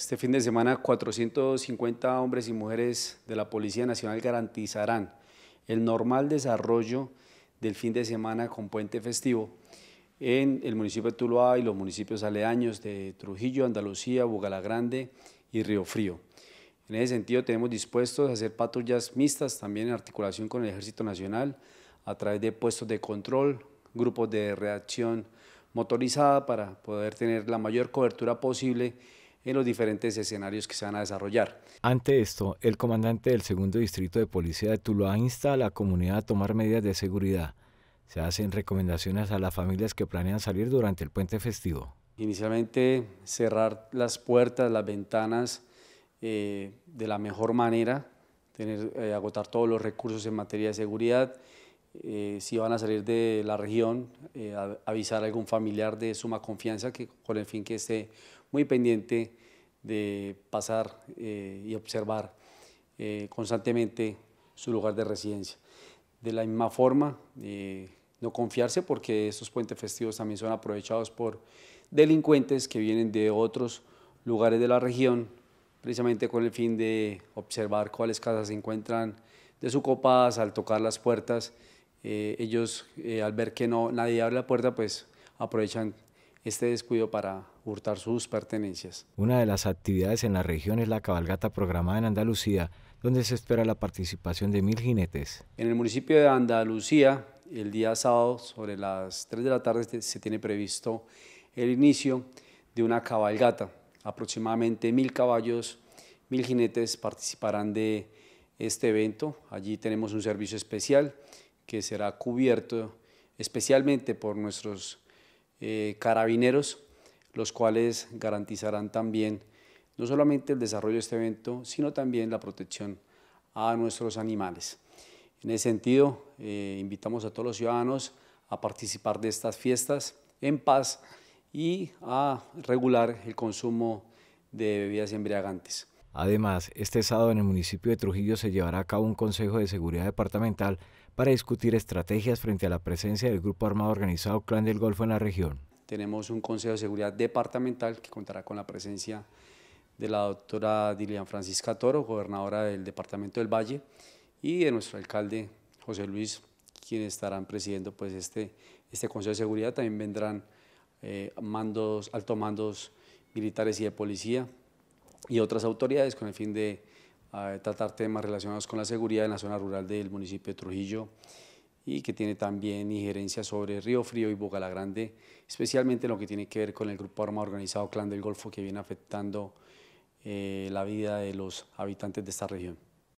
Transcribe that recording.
Este fin de semana 450 hombres y mujeres de la Policía Nacional garantizarán el normal desarrollo del fin de semana con puente festivo en el municipio de Tuluá y los municipios aledaños de Trujillo, Andalucía, Bugalagrande y Río Frío. En ese sentido tenemos dispuestos a hacer patrullas mixtas también en articulación con el Ejército Nacional a través de puestos de control, grupos de reacción motorizada para poder tener la mayor cobertura posible en los diferentes escenarios que se van a desarrollar. Ante esto, el comandante del segundo distrito de policía de Tuluá insta a la comunidad a tomar medidas de seguridad. Se hacen recomendaciones a las familias que planean salir durante el puente festivo. Inicialmente cerrar las puertas, las ventanas eh, de la mejor manera, tener, eh, agotar todos los recursos en materia de seguridad, eh, si van a salir de la región, eh, avisar a algún familiar de suma confianza que, con el fin que esté muy pendiente de pasar eh, y observar constantemente su lugar de residencia. De la misma forma, no confiarse porque estos puentes festivos también son aprovechados por delincuentes que vienen de otros lugares de la región, precisamente con el fin de observar cuáles casas se encuentran desocupadas al tocar las puertas eh, ellos eh, al ver que no, nadie abre la puerta, pues aprovechan este descuido para hurtar sus pertenencias. Una de las actividades en la región es la cabalgata programada en Andalucía, donde se espera la participación de mil jinetes. En el municipio de Andalucía, el día sábado, sobre las 3 de la tarde, se tiene previsto el inicio de una cabalgata. Aproximadamente mil caballos, mil jinetes participarán de este evento. Allí tenemos un servicio especial que será cubierto especialmente por nuestros eh, carabineros, los cuales garantizarán también no solamente el desarrollo de este evento, sino también la protección a nuestros animales. En ese sentido, eh, invitamos a todos los ciudadanos a participar de estas fiestas en paz y a regular el consumo de bebidas embriagantes. Además, este sábado en el municipio de Trujillo se llevará a cabo un Consejo de Seguridad Departamental para discutir estrategias frente a la presencia del grupo armado organizado Clan del Golfo en la región. Tenemos un Consejo de Seguridad Departamental que contará con la presencia de la doctora Dilian Francisca Toro, gobernadora del Departamento del Valle, y de nuestro alcalde José Luis, quienes estarán presidiendo pues, este, este Consejo de Seguridad. También vendrán eh, mandos, altos mandos militares y de policía, y otras autoridades con el fin de tratar temas relacionados con la seguridad en la zona rural del municipio de Trujillo y que tiene también injerencia sobre Río Frío y Bogala Grande, especialmente lo que tiene que ver con el grupo armado organizado Clan del Golfo que viene afectando eh, la vida de los habitantes de esta región.